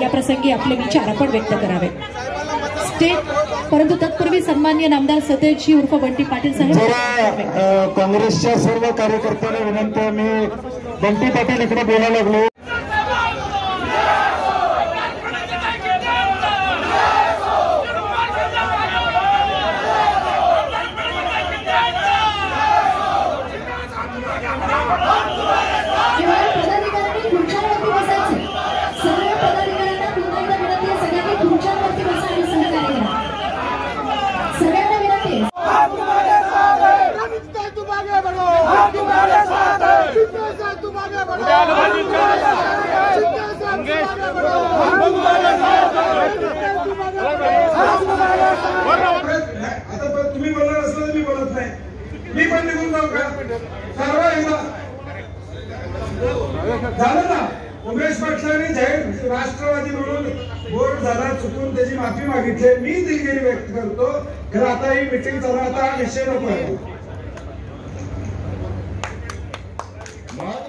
या प्रसंगी आपले विचार आपण व्यक्त करावे स्टेट परंतु तत्पूर्वी सन्मान्य नामदार सतेजी उर्फ बंटी पाटील साहेब काँग्रेसच्या सर्व कार्यकर्त्यांना विनंती मी बंटी पाटील इकडे बोलायला लागलो केवळ तुम्ही बोलणार असलं तर मी बोलत नाही मी पण निघून जाऊ का सर्व एकदा झालं ना उमेश पाटलांनी जाहीर राष्ट्रवादी म्हणून बोर्ड झाला चुकून त्याची माफी मागितली मी दिलगिरी व्यक्त करतो खरं आता ही मिटिंग चालू आता निश्चय विषय नको आहे. What?